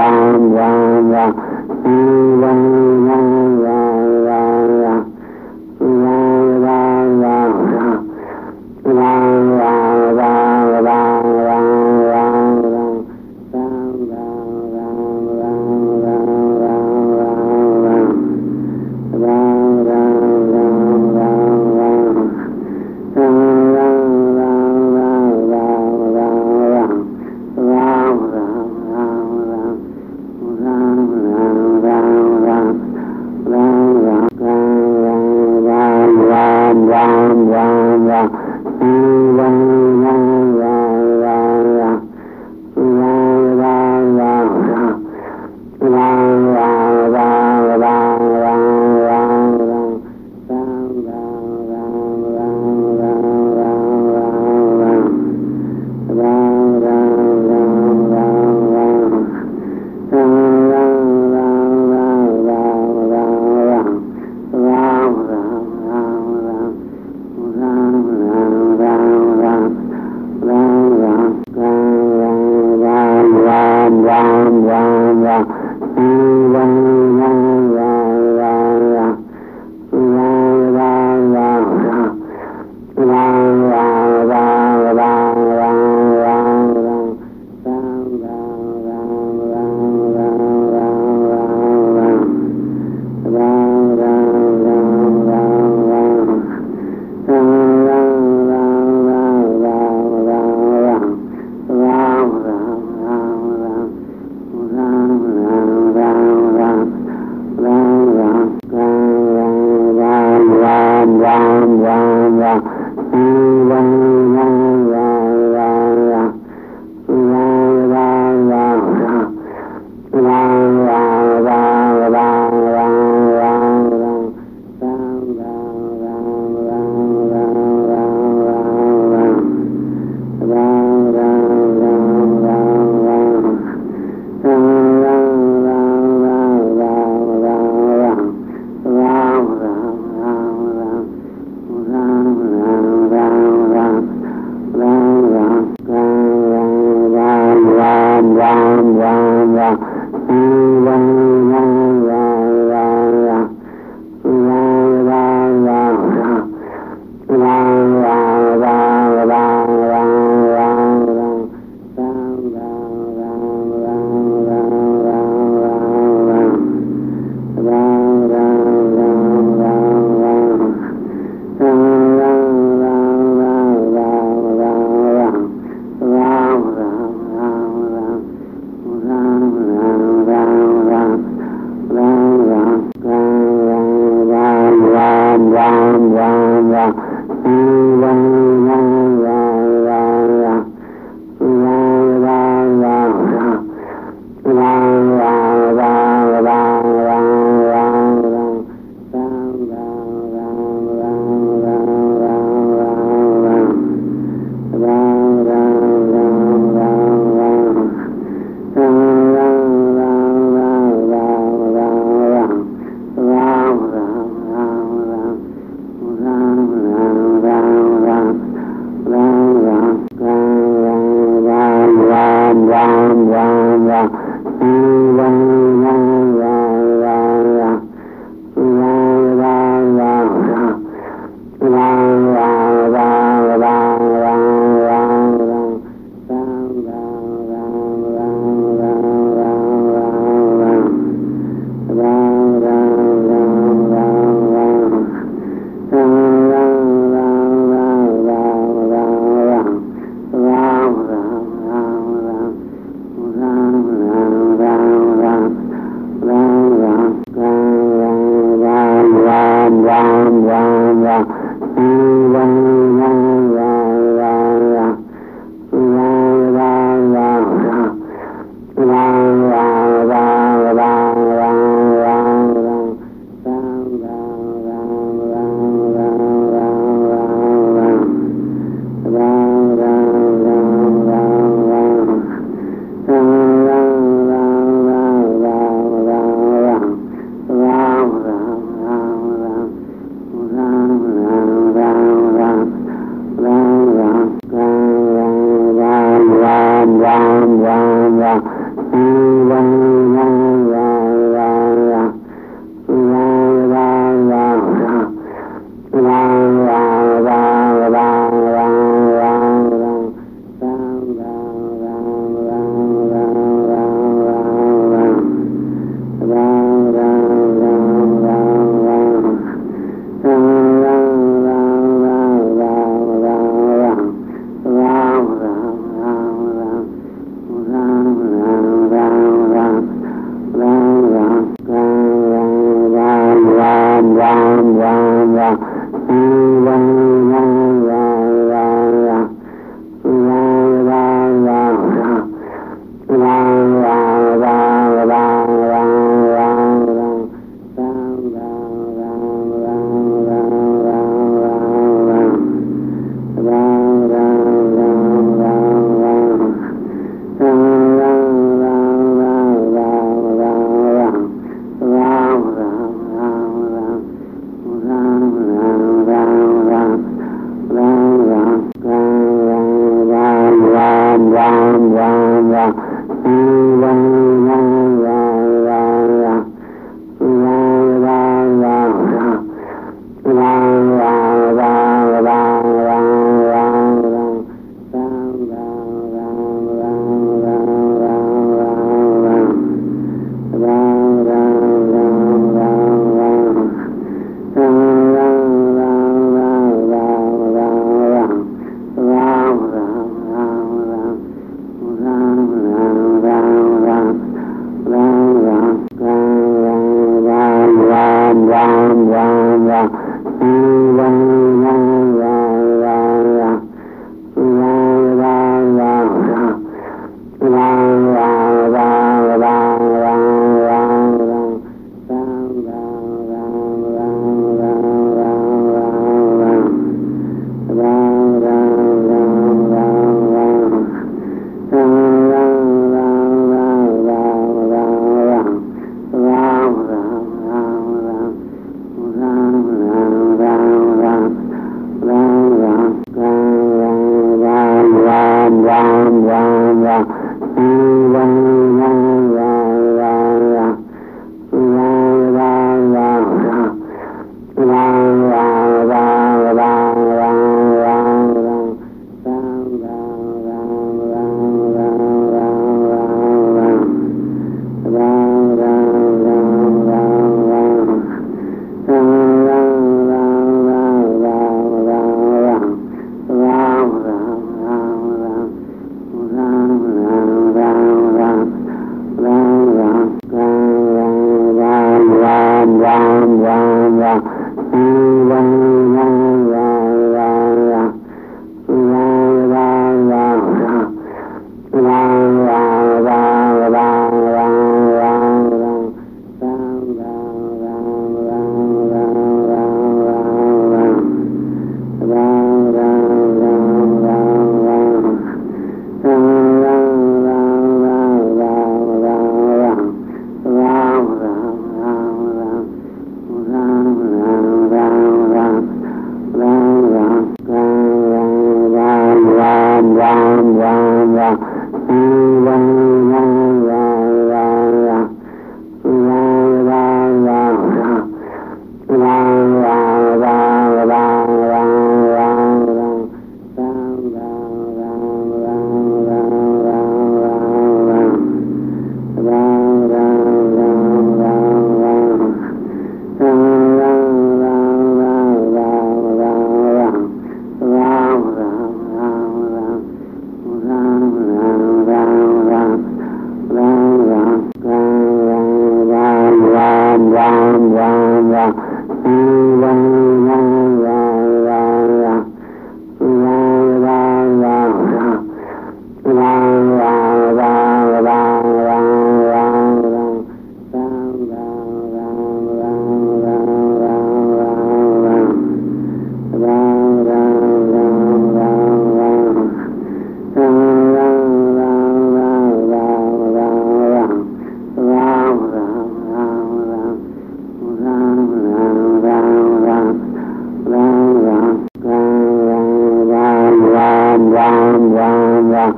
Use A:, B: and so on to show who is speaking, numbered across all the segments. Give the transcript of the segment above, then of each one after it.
A: Ram Ram Ram Ram E Ram Ram Ram วังวัง Ram Ram Ram Ram and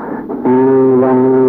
A: Mm.